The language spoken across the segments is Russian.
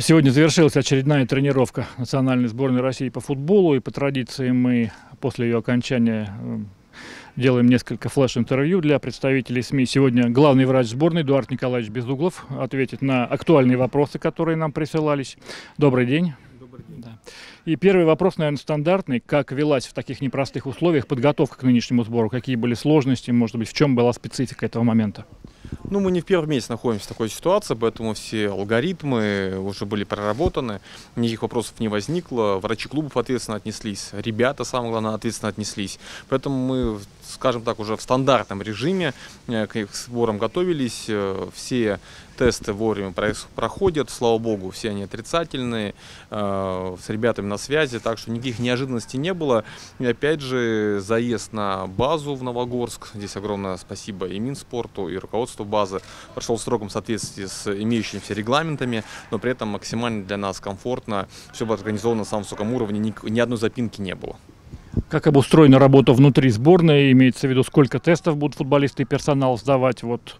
Сегодня завершилась очередная тренировка национальной сборной России по футболу. И по традиции мы после ее окончания э, делаем несколько флеш-интервью для представителей СМИ. Сегодня главный врач сборной Эдуард Николаевич Безуглов ответит на актуальные вопросы, которые нам присылались. Добрый день. Добрый день. Да. И первый вопрос, наверное, стандартный. Как велась в таких непростых условиях подготовка к нынешнему сбору? Какие были сложности? Может быть, в чем была специфика этого момента? Ну, мы не в первый месяц находимся в такой ситуации, поэтому все алгоритмы уже были проработаны, никаких вопросов не возникло, врачи клубов ответственно отнеслись, ребята, самое главное, ответственно отнеслись. Поэтому мы, скажем так, уже в стандартном режиме э, к сборам готовились, э, все тесты вовремя проходят, слава богу, все они отрицательные, э, с ребятами на связи, так что никаких неожиданностей не было. И опять же, заезд на базу в Новогорск, здесь огромное спасибо и Минспорту, и руководству базы, прошел в строгом соответствии с имеющимися регламентами, но при этом максимально для нас комфортно, все было организовано на самом высоком уровне, ни, ни одной запинки не было. Как обустроена работа внутри сборной? Имеется в виду, сколько тестов будут футболисты и персонал сдавать? Вот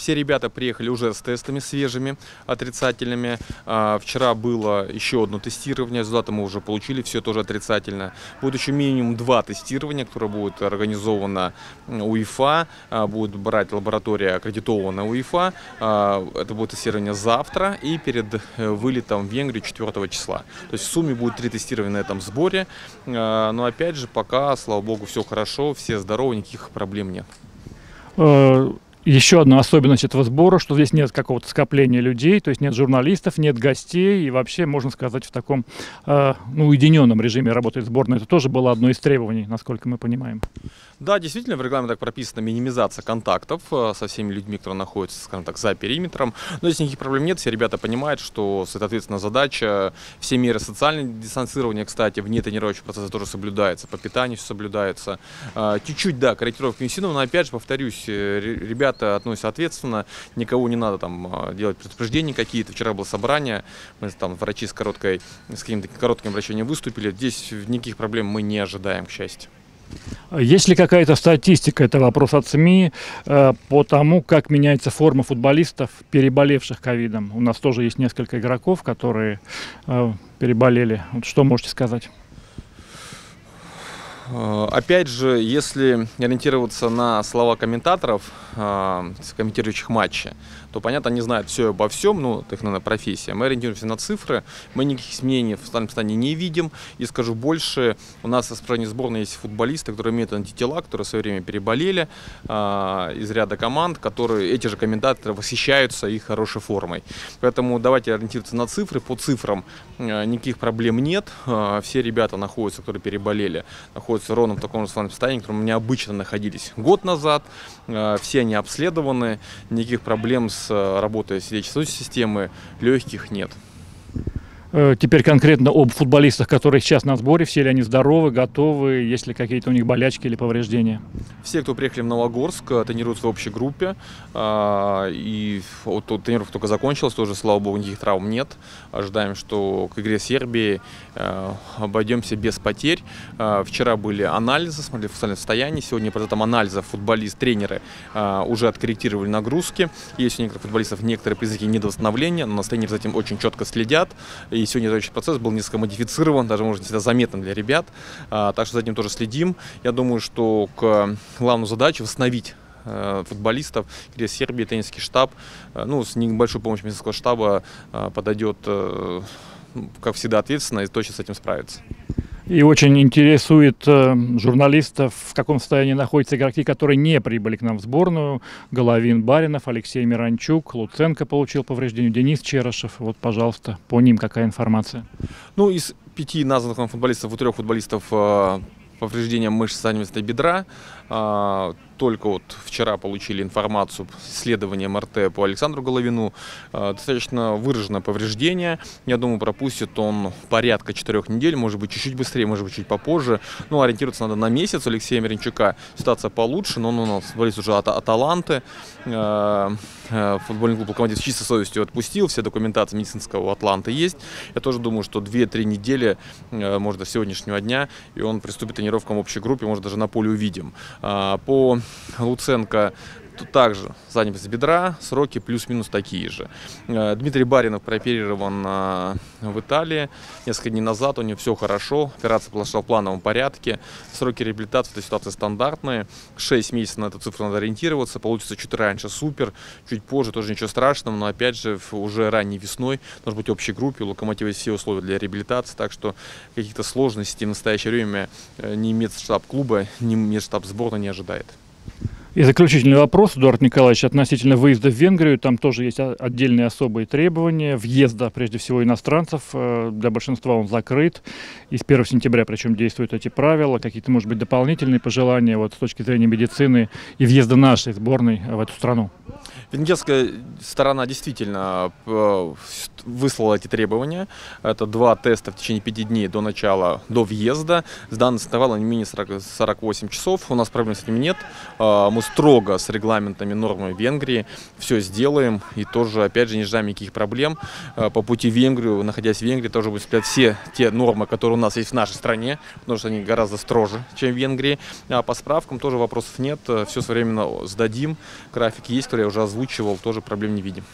все ребята приехали уже с тестами свежими, отрицательными. А, вчера было еще одно тестирование, результаты мы уже получили, все тоже отрицательно. Будет еще минимум два тестирования, которые будут организовано УЕФА, а, будет брать лаборатория аккредитованная УЕФА. А, это будет тестирование завтра и перед э, вылетом в Венгрию 4 числа. То есть в сумме будет три тестирования на этом сборе. Но опять же, пока, слава богу, все хорошо, все здоровы, никаких проблем нет. Э, еще одна особенность этого сбора, что здесь нет какого-то скопления людей, то есть нет журналистов, нет гостей, и вообще, можно сказать, в таком э, ну, уединенном режиме работает сборная. Это тоже было одно из требований, насколько мы понимаем. Да, действительно, в регламенте так прописана минимизация контактов э, со всеми людьми, которые находятся, скажем так, за периметром. Но здесь никаких проблем нет, все ребята понимают, что это ответственная задача. Все меры социального дистанцирования, кстати, вне тренировочного процесса тоже соблюдается, по питанию все соблюдается. Э, чуть-чуть, да, корректировка винсином, но опять же, повторюсь, э, ребята относятся ответственно, никого не надо там делать предупреждения какие-то. Вчера было собрание, мы там врачи с короткой, с каким-то коротким обращением выступили. Здесь никаких проблем мы не ожидаем, к счастью. Есть ли какая-то статистика, это вопрос от СМИ, э, по тому, как меняется форма футболистов, переболевших ковидом? У нас тоже есть несколько игроков, которые э, переболели. Что можете сказать? Э, опять же, если ориентироваться на слова комментаторов, комментирующих матчи, то, понятно, они знают все обо всем, ну, это их, наверное, профессия. Мы ориентируемся на цифры, мы никаких изменений в стальном состоянии не видим. И скажу больше, у нас в справлении сборной есть футболисты, которые имеют антитела, которые в свое время переболели э, из ряда команд, которые, эти же комментаторы восхищаются их хорошей формой. Поэтому давайте ориентироваться на цифры. По цифрам э, никаких проблем нет. Э, все ребята находятся, которые переболели, находятся ровно в таком же состоянии, в котором они обычно находились год назад. Э, все они обследованы, никаких проблем с э, работой сердечно системы легких нет. Э, теперь конкретно об футболистах, которые сейчас на сборе, все ли они здоровы, готовы, есть ли какие-то у них болячки или повреждения? Все, кто приехали в Новогорск, э, тренируются в общей группе. А, и вот тренировка только закончилась, тоже, слава богу, никаких травм нет. Ожидаем, что к игре Сербии э, обойдемся без потерь. Вчера были анализы, смотрели в состоянии. Сегодня по этом анализов футболист, тренеры уже откорректировали нагрузки. Есть у некоторых футболистов некоторые признаки недовосстановления, но на тренеры за этим очень четко следят. Сегодня этот процесс был несколько модифицирован, даже, может, всегда заметным для ребят. А, так что за этим тоже следим. Я думаю, что к главной задаче восстановить э, футболистов, где Сербия, тренерский штаб, э, ну, с небольшой помощью медицинского штаба э, подойдет, как всегда, ответственно и точно с этим справится. И очень интересует э, журналистов, в каком состоянии находятся игроки, которые не прибыли к нам в сборную. Головин Баринов, Алексей Миранчук, Луценко получил повреждение, Денис Черышев. Вот, пожалуйста, по ним какая информация? Ну, из пяти названных нам футболистов, у трех футболистов э, повреждение мышц заднего бедра. Э, только вот вчера получили информацию, исследование МРТ по Александру Головину. Э, достаточно выраженное повреждение. Я думаю, пропустит он порядка четырех недель, может быть, чуть-чуть быстрее, может быть, чуть попозже. Ну, ориентироваться надо на месяц. Алексея Миренчука ситуация получше, но он у нас футболист уже от Аталанты. Э, э, футбольный клуб «Локомотив» с чистой совестью отпустил. Все документации медицинского у Атланты есть. Я тоже думаю, что 2-3 недели, может, до сегодняшнего дня, и он приступит к тренировкам в общей группе, может, даже на поле увидим. По Луценко также занятость бедра, сроки плюс-минус такие же. Э, Дмитрий Баринов прооперирован э, в Италии несколько дней назад, у него все хорошо, операция прошла в плановом порядке, сроки реабилитации в этой ситуации стандартные, 6 месяцев на эту цифру надо ориентироваться, получится чуть раньше супер, чуть позже тоже ничего страшного, но опять же уже ранней весной должен быть общей группе, у Локомотива есть все условия для реабилитации, так что каких-то сложностей в настоящее время э, ни медштаб клуба, ни медштаб сборной не ожидает. И заключительный вопрос, Эдуард Николаевич, относительно выезда в Венгрию. Там тоже есть отдельные особые требования. Въезда, прежде всего, иностранцев. Э, для большинства он закрыт. И с 1 сентября, причем, действуют эти правила. Какие-то, может быть, дополнительные пожелания вот, с точки зрения медицины и въезда нашей сборной в эту страну? Венгерская сторона действительно э, выслала эти требования. Это два теста в течение пяти дней до начала, до въезда. С составало не менее 40, 48 часов. У нас проблем с этим нет. Э, мы строго с регламентами, нормами Венгрии все сделаем. И тоже, опять же, не ждаем никаких проблем. Э, по пути в Венгрию, находясь в Венгрии, тоже будут соблюдать все те нормы, которые у нас есть в нашей стране, потому что они гораздо строже, чем в Венгрии. А по справкам тоже вопросов нет. Все своевременно сдадим. График есть, который я уже озвучивал, тоже проблем не видим.